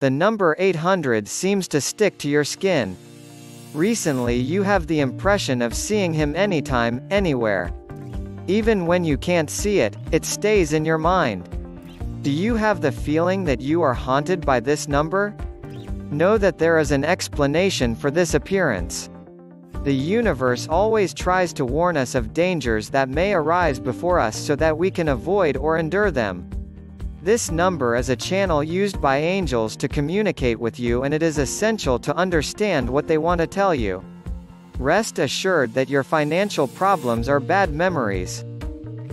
The number 800 seems to stick to your skin. Recently you have the impression of seeing him anytime, anywhere. Even when you can't see it, it stays in your mind. Do you have the feeling that you are haunted by this number? Know that there is an explanation for this appearance. The universe always tries to warn us of dangers that may arise before us so that we can avoid or endure them. This number is a channel used by angels to communicate with you and it is essential to understand what they want to tell you. Rest assured that your financial problems are bad memories.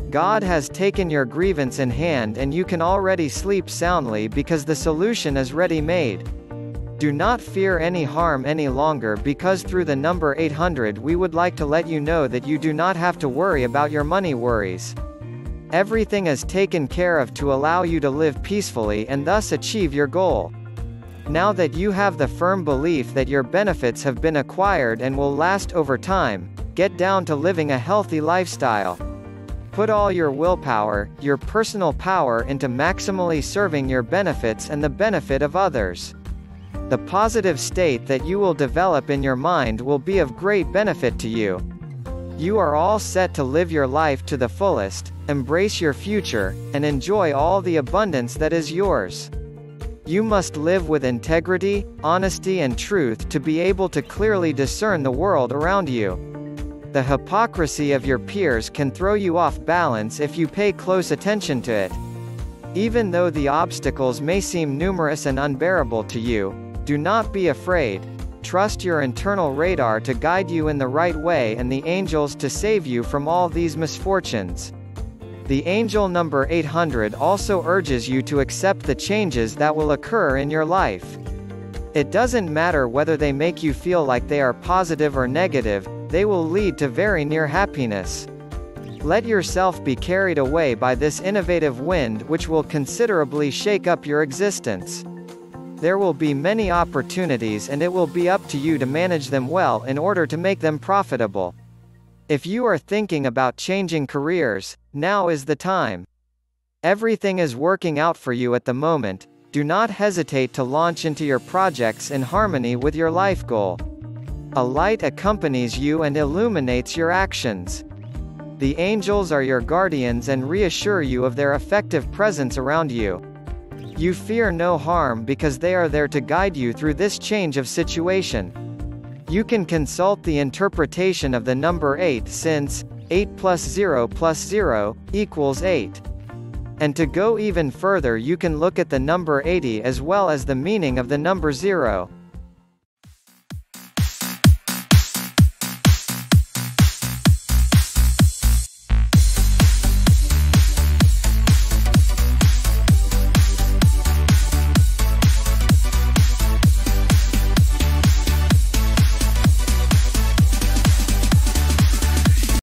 God has taken your grievance in hand and you can already sleep soundly because the solution is ready made. Do not fear any harm any longer because through the number 800 we would like to let you know that you do not have to worry about your money worries. Everything is taken care of to allow you to live peacefully and thus achieve your goal. Now that you have the firm belief that your benefits have been acquired and will last over time, get down to living a healthy lifestyle. Put all your willpower, your personal power into maximally serving your benefits and the benefit of others. The positive state that you will develop in your mind will be of great benefit to you. You are all set to live your life to the fullest, embrace your future, and enjoy all the abundance that is yours. You must live with integrity, honesty and truth to be able to clearly discern the world around you. The hypocrisy of your peers can throw you off balance if you pay close attention to it. Even though the obstacles may seem numerous and unbearable to you, do not be afraid. Trust your internal radar to guide you in the right way and the angels to save you from all these misfortunes. The angel number 800 also urges you to accept the changes that will occur in your life. It doesn't matter whether they make you feel like they are positive or negative, they will lead to very near happiness. Let yourself be carried away by this innovative wind which will considerably shake up your existence. There will be many opportunities and it will be up to you to manage them well in order to make them profitable. If you are thinking about changing careers, now is the time. Everything is working out for you at the moment, do not hesitate to launch into your projects in harmony with your life goal. A light accompanies you and illuminates your actions. The angels are your guardians and reassure you of their effective presence around you. You fear no harm because they are there to guide you through this change of situation. You can consult the interpretation of the number 8 since 8 plus 0 plus 0 equals 8. And to go even further you can look at the number 80 as well as the meaning of the number 0.